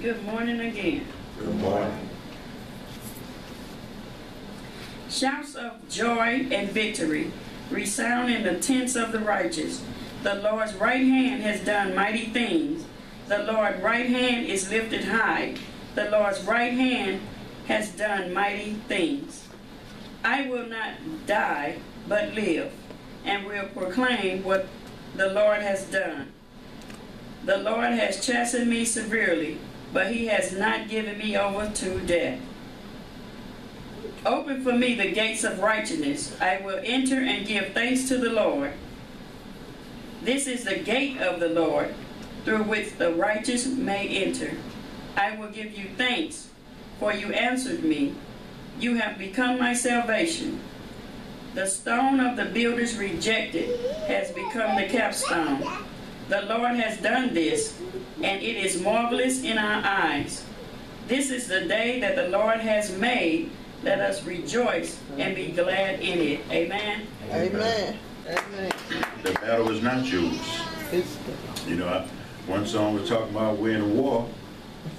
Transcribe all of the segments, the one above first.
Good morning again. Good morning. Shouts of joy and victory resound in the tents of the righteous. The Lord's right hand has done mighty things. The Lord's right hand is lifted high. The Lord's right hand has done mighty things. I will not die, but live, and will proclaim what the Lord has done. The Lord has chastened me severely, but he has not given me over to death. Open for me the gates of righteousness. I will enter and give thanks to the Lord. This is the gate of the Lord, through which the righteous may enter. I will give you thanks, for you answered me. You have become my salvation. The stone of the builders rejected has become the capstone. The Lord has done this, and it is marvelous in our eyes. This is the day that the Lord has made. Let us rejoice and be glad in it. Amen. Amen. Amen. The battle is not yours. You know, I, one song was talking about we're in a war.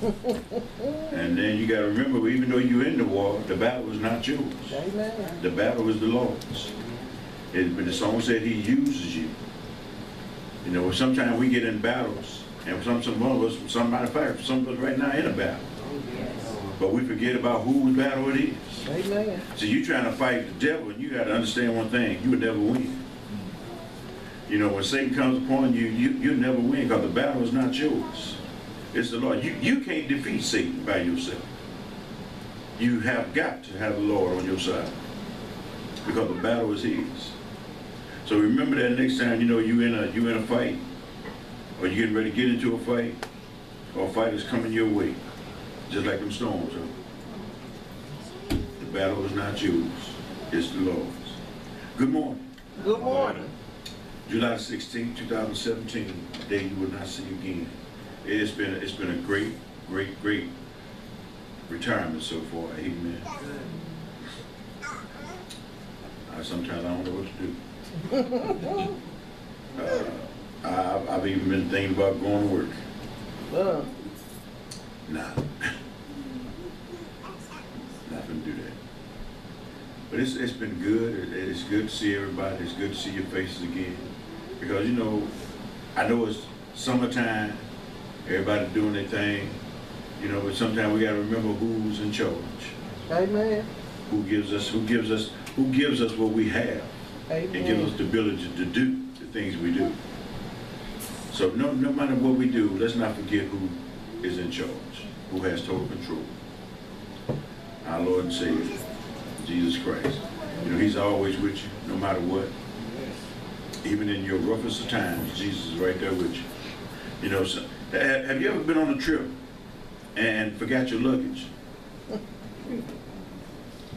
and then you got to remember, even though you're in the war, the battle is not yours. amen. The battle is the Lord's. It, but the song said He uses you. You know, sometimes we get in battles, and some some of us, some matter of fact, some of us right now in a battle. But we forget about whose battle it is. Amen. So you're trying to fight the devil, and you got to understand one thing: you will never win. You know, when Satan comes upon you, you you'll never win because the battle is not yours. It's the Lord. You you can't defeat Satan by yourself. You have got to have the Lord on your side because the battle is His. So remember that next time you know you in a you in a fight, or you getting ready to get into a fight, or a fight is coming your way, just like them storms. Huh? The battle is not yours; it's the Lord's. Good morning. Good morning. July 16, 2017, a day you will not see again. It's been it's been a great, great, great retirement so far. Amen. I sometimes I don't know what to do. Uh, I, I've even been thinking about going to work. Uh, Nah. Not gonna do that. But it's, it's been good. It- It's good to see everybody. It's good to see your faces again. Because, you know, I know it's summertime. Everybody doing their thing. You know, but sometimes we gotta remember who's in charge. amen. Who gives us, who gives us, who gives us what we have. Amen. us the ability to do the things we do. So no, no matter what we do, let's not forget who is in charge, who has total control. Our Lord and Savior, Jesus Christ. You know, He's always with you, no matter what. Even in your roughest of times, Jesus is right there with you. You know, so, have you ever been on a trip and forgot your luggage?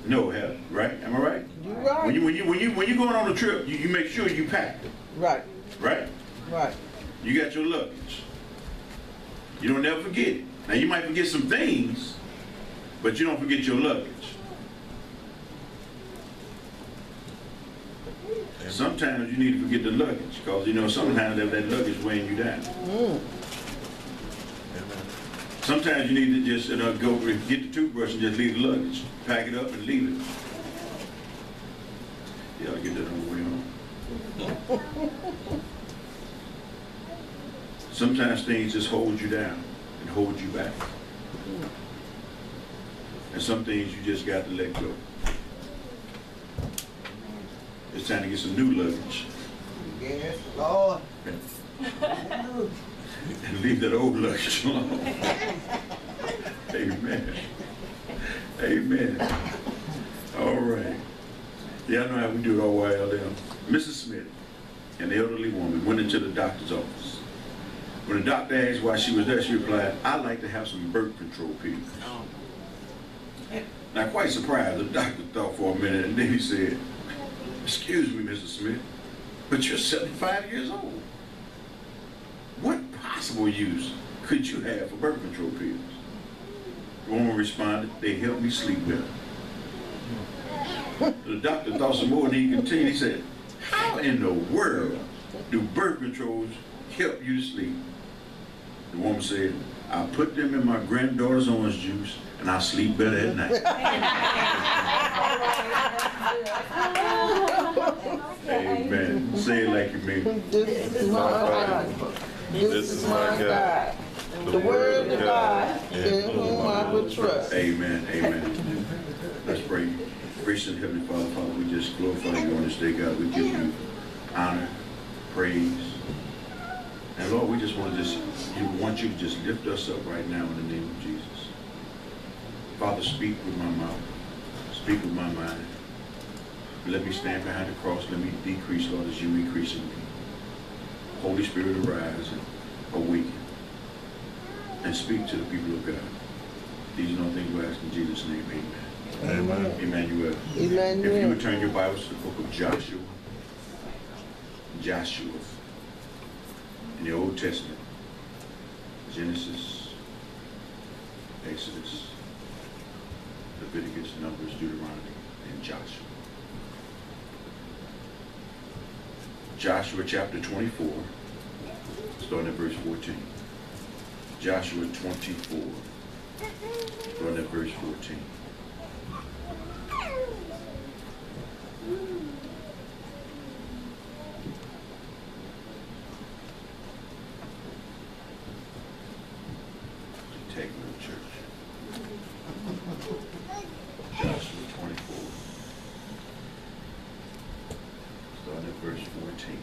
No, have right? Am I right? You When you when you when you when you going on a trip, you, you make sure you pack, Right. right? Right. You got your luggage. You don't never forget it. Now you might forget some things, but you don't forget your luggage. Sometimes you need to forget the luggage, because you know sometimes that, that luggage weighing you down. Mm. Sometimes you need to just you know, go get the toothbrush and just leave the luggage, pack it up and leave it. Yeah, I'll get that on the way home. Sometimes things just hold you down and hold you back. And some things you just got to let go. It's time to get some new luggage Yes, Lord. and leave that old luggage alone. Amen. Amen. All right. Yeah, I know how we do it all while there. Mrs. Smith, an elderly woman, went into the doctor's office. When the doctor asked why she was there, she replied, I'd like to have some birth control pills. Now, quite surprised, the doctor thought for a minute, and then he said, Excuse me, Mrs. Smith, but you're 75 years old. What possible use could you have for birth control pills? The woman responded, they help me sleep better. The doctor thought some more and he continued. He said, how in the world do birth controls help you sleep? The woman said, I put them in my granddaughter's orange juice, and I sleep better at night. Amen. Say it like you mean. it. This is my God. This is my God. The word of God in whom I will trust. Amen. Amen. Let's pray. Gracious and Heavenly Father, Father, we just glorify you on this day, God. We give you honor, praise. And Lord, we just want to just, you want you to just lift us up right now in the name of Jesus. Father, speak with my mouth. Speak with my mind. Let me stand behind the cross. Let me decrease, Lord, as you increase in me. Holy Spirit, arise and awaken. And speak to the people of God. These are no things we ask in Jesus' name. Amen. Amen. Emmanuel. If you would turn your Bibles to the book of Joshua. Joshua. In the Old Testament. Genesis. Exodus. Leviticus, Numbers, Deuteronomy, and Joshua. Joshua chapter 24, starting at verse 14. Joshua 24, starting at verse 14. Take no church. Joshua 24, starting at verse 14.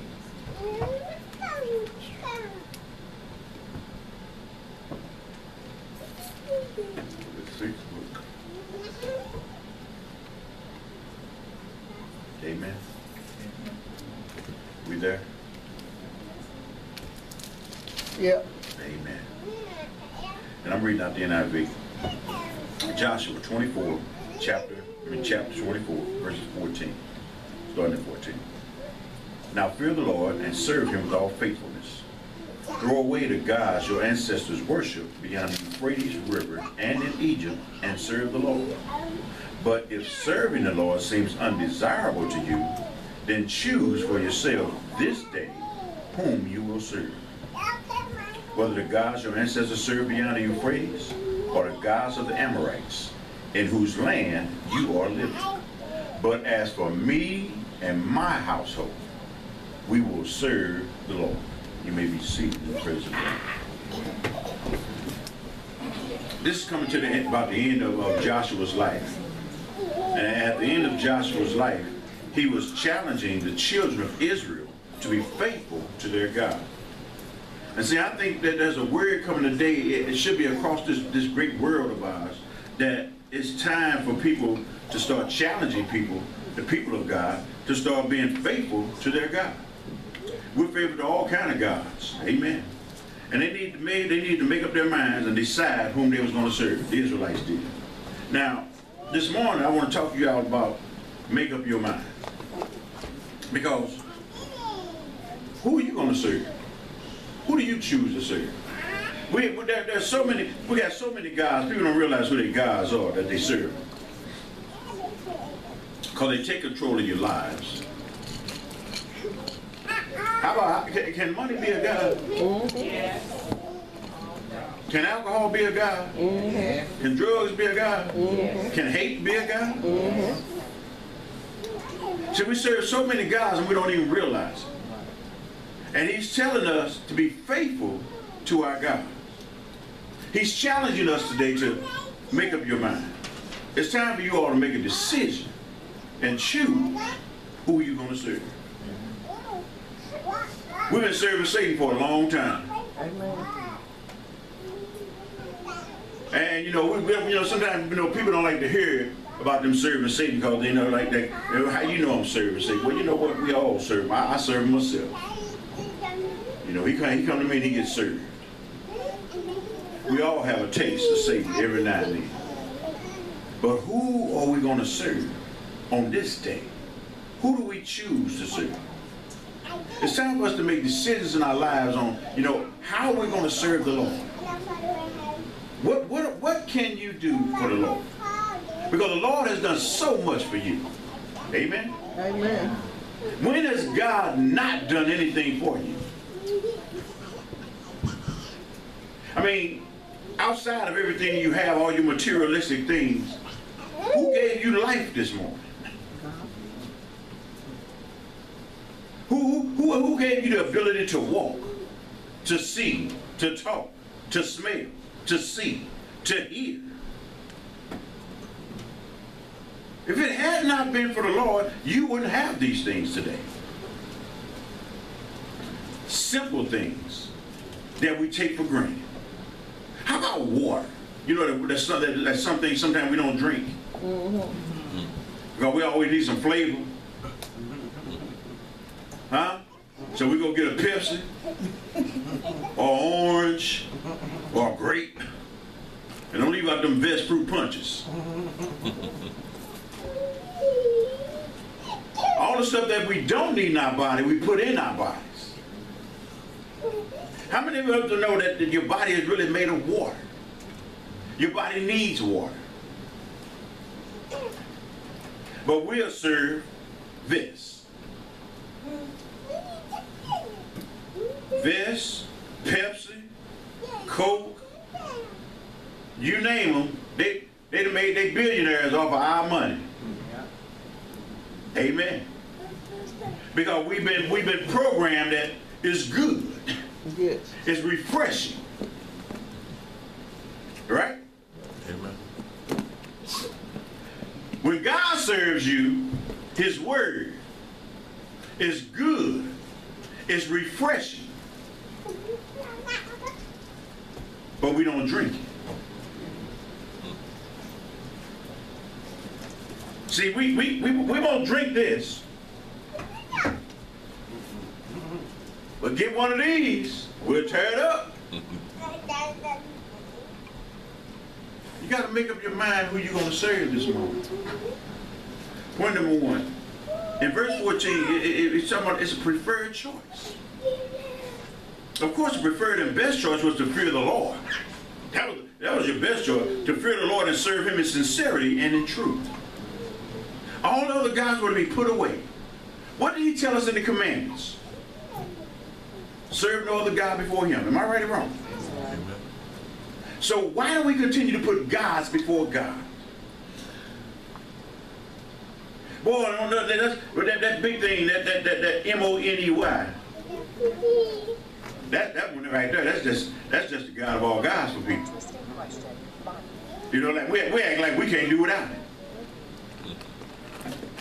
The sixth book. Amen. We there? Yeah. Amen. And I'm reading out the NIV. Joshua 24, chapter, I mean chapter 24, verses 14. Starting at 14. Now fear the Lord and serve him with all faithfulness. Throw away the gods your ancestors worshipped beyond the Euphrates River and in Egypt and serve the Lord. But if serving the Lord seems undesirable to you, then choose for yourself this day whom you will serve. Whether the gods your ancestors served beyond the Euphrates or the gods of the Amorites, in whose land you are living. But as for me and my household, we will serve the Lord. You may be seated in the presence of God. This is coming to the end, about the end of, of Joshua's life. And at the end of Joshua's life, he was challenging the children of Israel to be faithful to their God. And see, I think that there's a word coming today, it, it should be across this, this great world of ours, that it's time for people to start challenging people, the people of God, to start being faithful to their God. We're faithful to all kind of gods. Amen. And they need to make they need to make up their minds and decide whom they was going to serve. The Israelites did. Now, this morning I want to talk to you all about make up your mind. Because who are you going to serve? Who do you choose to serve? We, there, there's so many, we got so many gods, people don't realize who their gods are that they serve. Because they take control of your lives. How about, can, can money be a god? Yes. Can alcohol be a god? Yes. Can drugs be a god? Yes. Can hate be a god? Mm-hmm. See, we serve so many gods and we don't even realize it. And he's telling us to be faithful to our God. He's challenging us today to make up your mind. It's time for you all to make a decision and choose who you're going to serve. We've been serving Satan for a long time. And you know, we, we- you know, sometimes you know people don't like to hear about them serving Satan because they know like that. you know, How you know I'm serving Satan? Well, you know what? We all serve. I, I serve myself. You know, he come, he come to me and he gets served. We all have a taste of Satan every now and then. But who are we going to serve on this day? Who do we choose to serve? It's time for us to make decisions in our lives on, you know, how are we're going to serve the Lord. What, what, what can you do for the Lord? Because the Lord has done so much for you. Amen. Amen. When has God not done anything for you? I mean, outside of everything you have, all your materialistic things, who gave you life this morning? Who, who, who gave you the ability to walk, to see, to talk, to smell, to see, to hear? If it had not been for the Lord, you wouldn't have these things today. Simple things that we take for granted. How about water? You know, that's, something, that's something sometimes we don't drink. Mm-hmm. Because we always need some flavor. Huh? So we go get a Pepsi, or orange, or grape. And don't leave out them best fruit punches. All the stuff that we don't need in our body, we put in our bodies. How many of you have to know that, your body is really made of water? Your body needs water. But we'll serve this. This, Pepsi, Coke, you name them, they, they made they billionaires off of our money. Amen. Because we've been we've been programmed that it's good. Yes. It's refreshing. Right? Amen. When God serves you, his word is good. It's refreshing. But we don't drink it. See, we, we, we, we won't drink this. But get one of these, we'll tear it up. You got to make up your mind who you're going to serve this morning. Point number one. In verse 14, it, it, it's, about, it's a preferred choice. Of course, the preferred and best choice was to fear the Lord. That was, that was your best choice, to fear the Lord and serve him in sincerity and in truth. All the other gods were to be put away. What did he tell us in the commandments? Serve no other God before him. Am I right or wrong? So why do we continue to put gods before God? Boy, I don't know, that's, that, that big thing, that, that, that, that M-O-N-E-Y, that, that one right there, that's just, that's just the God of all gods for people. You know, like, we, we act like we can't do without it.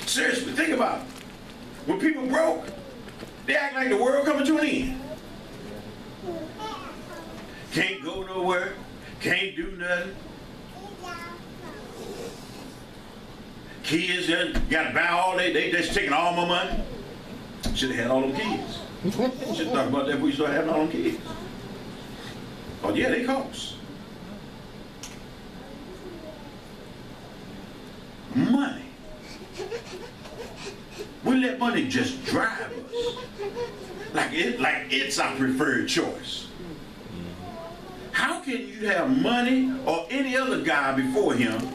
Seriously, think about it. When people broke, they act like the world coming to an end. Can't go nowhere, can't do nothing. Kids just got to buy all they, they just taking all my money. Should have had all them kids. Should have thought about that you start having all them kids. Oh yeah, they cost. Money. We let money just drive us. Like it like it's our preferred choice. How can you have money or any other God before him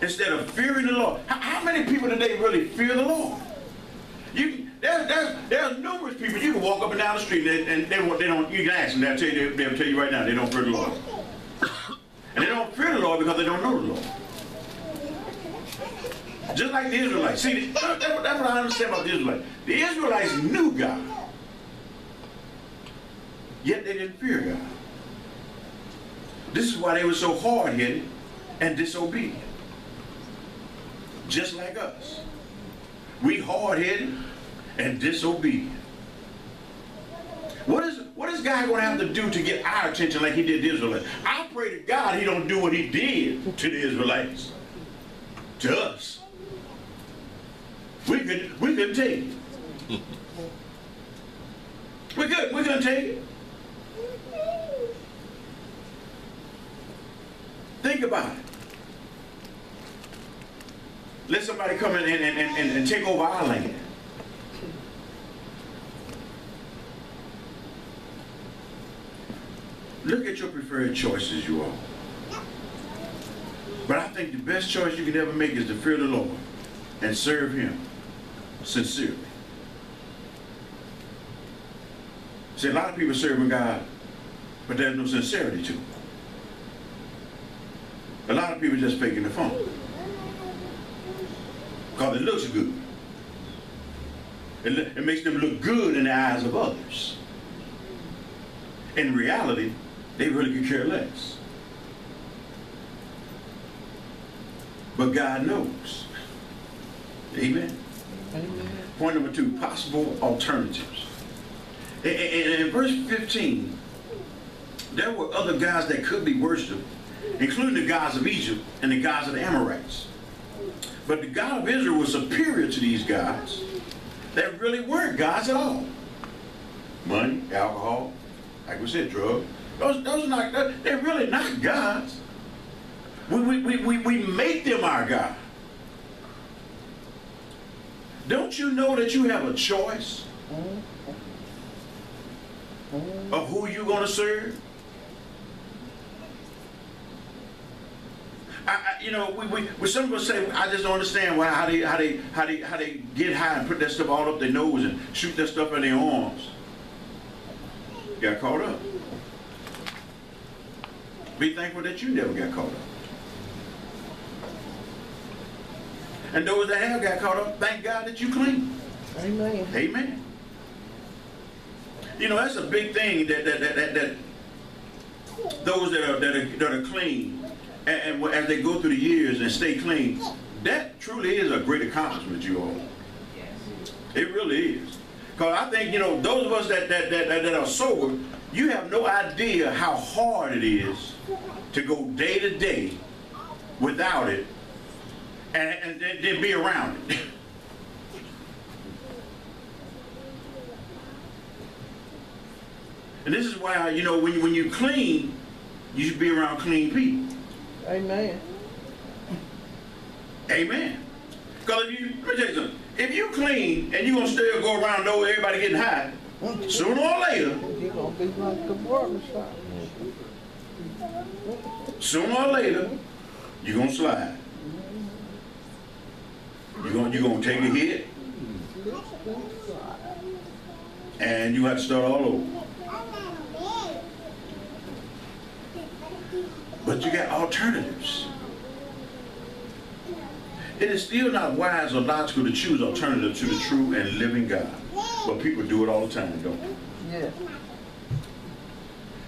instead of fearing the Lord? How, how many people today really fear the Lord? You, there's, there's, there's numerous people you can walk up and down the street and, and they, they don't, you can ask them, they'll tell, you, they'll tell you right now, they don't fear the Lord. And they don't fear the Lord because they don't know the Lord. Just like the Israelites. See, that, that- that's what I understand about the Israelites. The Israelites knew God, yet they didn't fear God. This is why they were so hard-headed and disobedient. Just like us. We hard-headed and disobedient. What is what is God going to have to do to get our attention like he did the Israelites? I pray to God he don't do what he did to the Israelites. To us. We could we could take it. We could we could take it. Think about it. Let somebody come in and, and, and, and take over our land. Look at your preferred choices, you all. But I think the best choice you can ever make is to fear the Lord and serve Him sincerely. See, a lot of people serving God, but there's no sincerity to it. A lot of people just faking the phone. Because it looks good. It, it makes them look good in the eyes of others. In reality, they really could care less. But God knows. Amen. Point number two, possible alternatives. In, verse 15, there were other gods that could be worshipped, including the gods of Egypt and the gods of the Amorites. But the God of Israel was superior to these gods that really weren't gods at all. Money, alcohol, like we said, drugs. Those, those are not, they're really not gods. We, we, we, we, make them our God. Don't you know that you have a choice of who you're going to serve? I, I, you know, we, we, we some of us say, I just don't understand why how they how they how they how they get high and put that stuff all up their nose and shoot that stuff in their arms. Got caught up. Be thankful that you never got caught up. And those that have got caught up, thank God that you clean. Amen. Amen. You know, that's a big thing that that that, that, that those that are that are, that are clean and, and as they go through the years and stay clean, that truly is a great accomplishment, you all. It really is. Because I think, you know, those of us that, that, that, that, that are sober, you have no idea how hard it is to go day to day without it and, and then, then be around it. And this is why, you know, when, when you clean, you should be around clean people. Amen. Amen. Because if you, let me tell you something. If you clean and you're going to still go around know everybody getting high, sooner or later, You're going to be like the barbershop. sooner or later, you're going to slide. You're going you're gonna take a hit and you have to start all over. But you got alternatives. It is still not wise or logical to choose alternative to the true and living God. But people do it all the time, don't they? Yeah.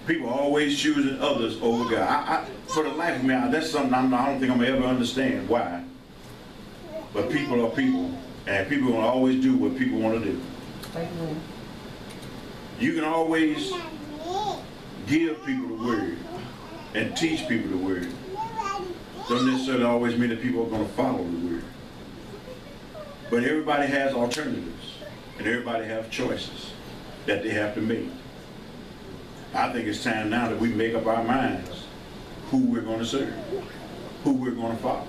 People are always choosing others over God. I, I, for the life of me, that's something I'm, I don't think I'm ever understand why. But people are people, and people will always do what people want to do. Amen. You can always give people the word and teach people the word. Don't necessarily always mean that people are going to follow the word. But everybody has alternatives, and everybody has choices that they have to make. I think it's time now that we make up our minds who we're going to serve, who we're going to follow.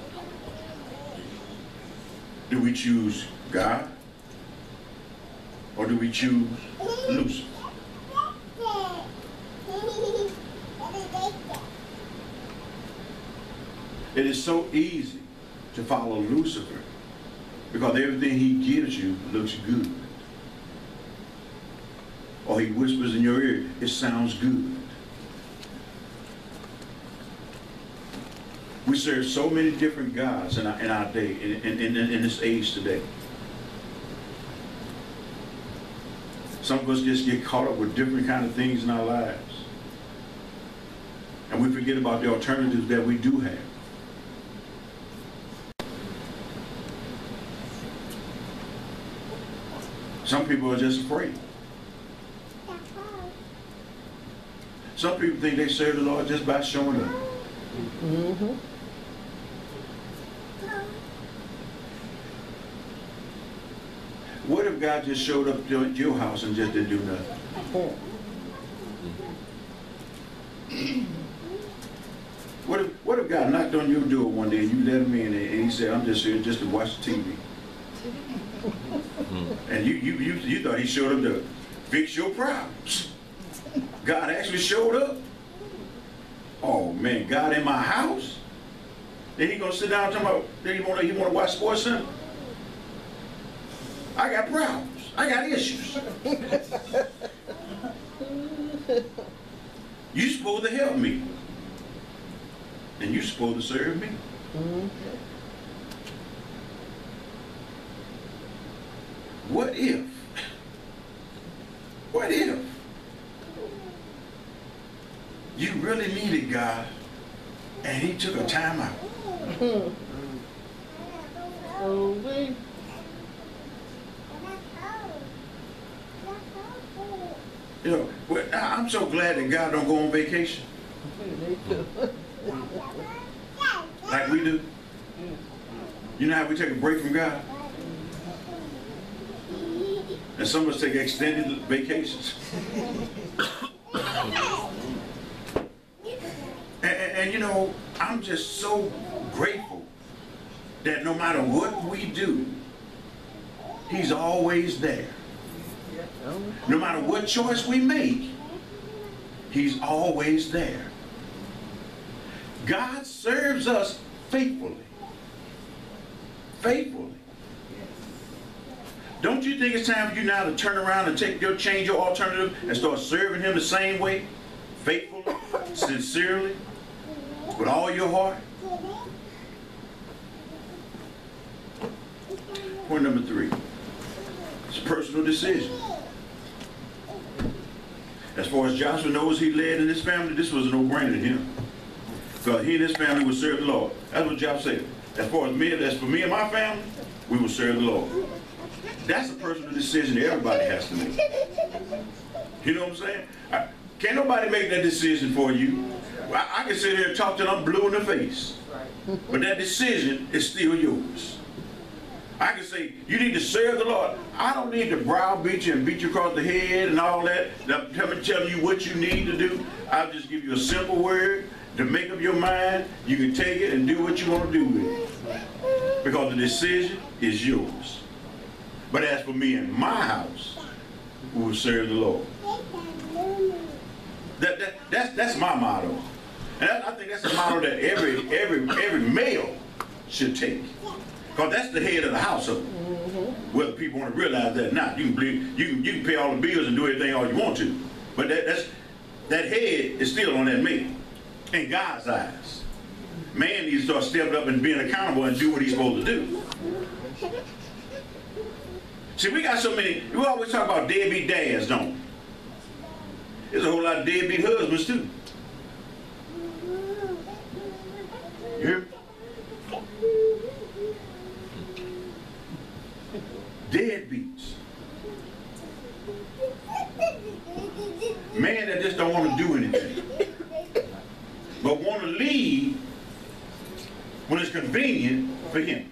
Do we choose God? Or do we choose Lucifer? It is so easy to follow Lucifer because everything he gives you looks good. Or he whispers in your ear, it sounds good. We serve so many different gods in our, in our day, in, in, in, in this age today. Some of us just get caught up with different kind of things in our lives. And we forget about the alternatives that we do have. Some people are just afraid. Some people think they serve the Lord just by showing up. Mm-hmm. What if God just showed up to your house and just didn't do nothing? What if, what if God knocked on your door one day and you let him in and he said, I'm just here just to watch TV? Hmm. And you, you, you, you thought he showed up to fix your problems. God actually showed up. Oh man, God in my house? Then he gonna sit down talking about, then he wanna, he wanna watch Sports Center? I got problems. I got issues. you supposed to help me. And you're supposed to serve me. What if? What if? You really needed God and he took a time out. Hmm. Oh, we. You know, I'm so glad that God don't go on vacation like we do. You know how we take a break from God? And some of us take extended vacations. And, and, you know, I'm just so grateful that no matter what we do, He's always there. No matter what choice we make, He's always there. God serves us faithfully. Faithfully. Don't you think it's time for you now to turn around and take your change your alternative and start serving him the same way? Faithfully, sincerely, with all your heart? Point number three. It's a personal decision. As far as Joshua knows, he led in his family, this was a no-brainer to him. Because he and his family would serve the Lord. That's what Joshua said. As far as me, as for me and my family, we will serve the Lord. That's a personal decision everybody has to make. You know what I'm saying? I, can't nobody make that decision for you. I, I can sit here and talk till I'm blue in the face. But that decision is still yours. I can say, you need to serve the Lord. I don't need to browbeat you and beat you across the head and all that. Now, tell me, tell you what you need to do. I'll just give you a simple word to make up your mind. You can take it and do what you want to do with it. Because the decision is yours. But as for me and my house, we will serve the Lord. That, that, that's, that's my motto. And I, I think that's a motto that every, every, every male should take. Because that's the head of the household. Mm-hmm. Whether people want to realize that or not. You can, believe, you, can, you can pay all the bills and do everything all you want to. But that, that's, that head is still on that man. In God's eyes. Man needs to start stepping up and being accountable and do what he's supposed to do. See, we got so many, we always talk about deadbeat dads, don't we? There's a whole lot of deadbeat husbands too. Mm-hmm. You hear me? Deadbeats. Man that just don't want to do anything. But want to leave when it's convenient for him.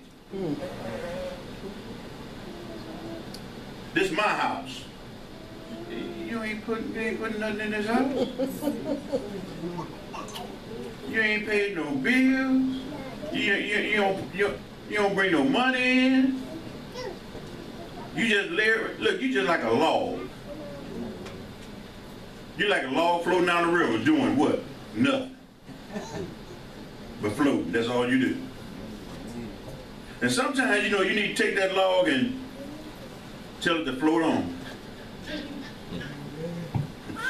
This my house. You ain't putting, ain't putting nothing in this house. You ain't paid no bills. You, you, you, don't, you, you don't bring no money in. You just look, you just like a log. You like a log floating down the river doing what? Nothing. But floating, that's all you do. And sometimes, you know, you need to take that log and tell it to float on.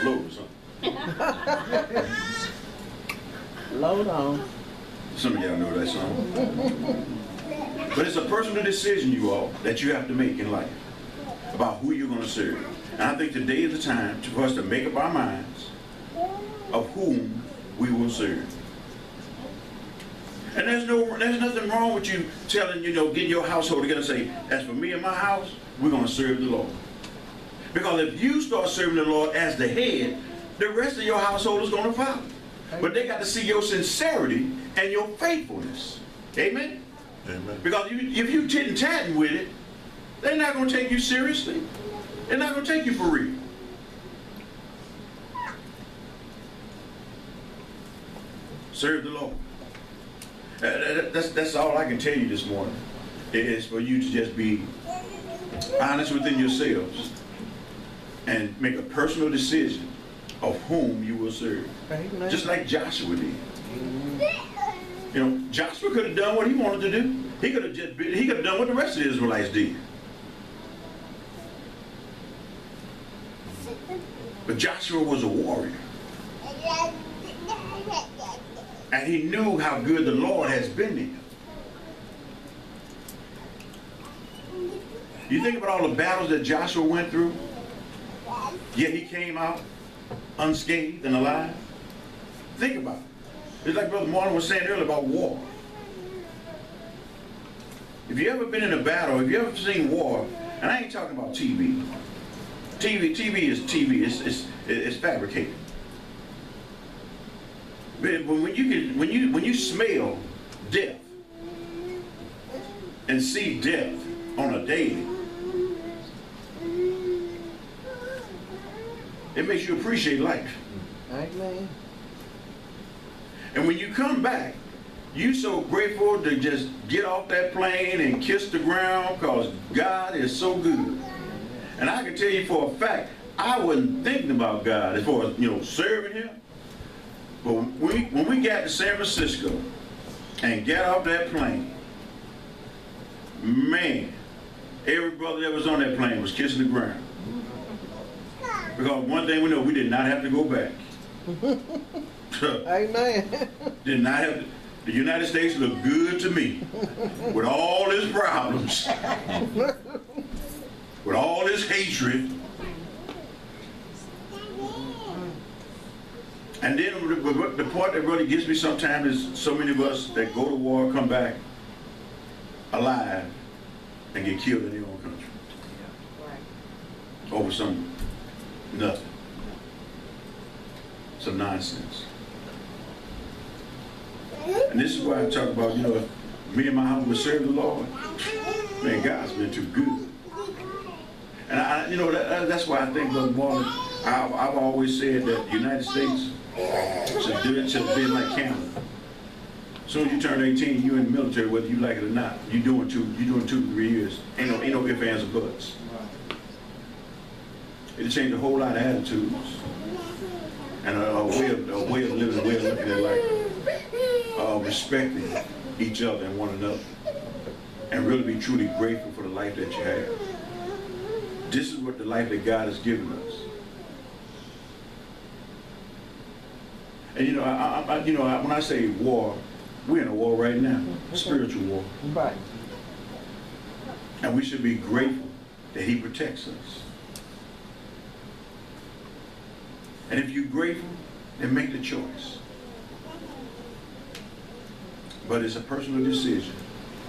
Float or something. On. Some of y'all know that song. But it's a personal decision, you all, that you have to make in life about who you're going to serve. And I think today is the time for us to make up our minds of whom we will serve. And there's no, there's nothing wrong with you telling, you know, getting your household together and say, as for me and my house, we're going to serve the Lord. Because if you start serving the Lord as the head, the rest of your household is going to follow. But they got to see your sincerity and your faithfulness. Amen? Amen. Because you, if you tit and tatting with it, they're not going to take you seriously. They're not going to take you for real. Serve the Lord. Uh, That's, that's all I can tell you this morning. is for you to just be honest within yourselves and make a personal decision of whom you will serve. Amen. Just like Joshua did. You know, Joshua could have done what he wanted to do. He could have just been, he could have done what the rest of the Israelites did. But Joshua was a warrior. And he knew how good the Lord has been to him. You think about all the battles that Joshua went through, yet he came out unscathed and alive. Think about it. It's like Brother Martin was saying earlier about war. If you ever been in a battle, if you ever seen war, and I ain't talking about TV. TV, TV is TV. It's it's it's fabricated. But when you can, when you when you smell death and see death on a daily, it makes you appreciate life. Amen. And when you come back, you so grateful to just get off that plane and kiss the ground because God is so good. And I can tell you for a fact, I wasn't thinking about God as far as, you know, serving him. But when we, when we got to San Francisco and got off that plane, man, every brother that was on that plane was kissing the ground. Because one thing we know, we did not have to go back. Amen. did not have to, the United States looked good to me with all its problems, with all its hatred. And then the, the- part that really gets me sometimes is so many of us that go to war come back alive and get killed in their own country over some nothing, some nonsense. And this is why I talk about, you know, me and my husband serve the Lord. Man, God's been too good. And I, you know, that, that- that's why I think, Brother Marlon, I've, I've always said that the United States should do it, should be like Canada. As Soon as you turn 18, you're in the military, whether you like it or not. You're doing two, you doing two, three years. Ain't no, ain't no ifs, ands, or buts. It'll change a whole lot of attitudes and a, a way of, a way of living, a way of looking at life uh, respecting each other and one another and really be truly grateful for the life that you have. This is what the life that God has given us. And you know, I, I, you know, I- when I say war, we're in a war right now, mm-hmm. spiritual war, Right. and we should be grateful that He protects us. And if you're grateful, then make the choice. But it's a personal decision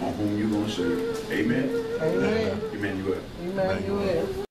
on whom you're going to serve. Amen? Amen. Emmanuel. Emmanuel.